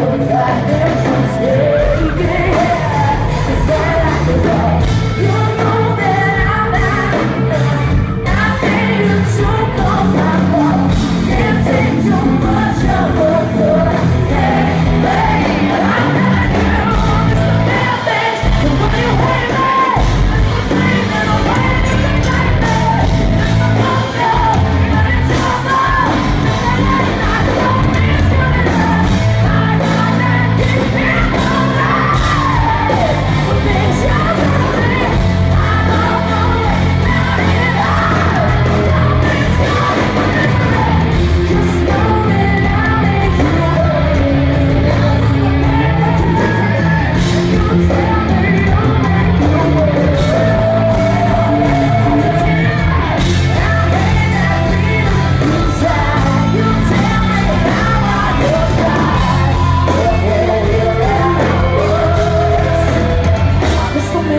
Everybody's got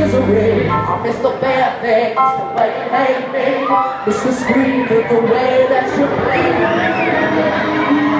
misery. I miss the bad things, the way you hate me. Miss the scream of the way that you bleed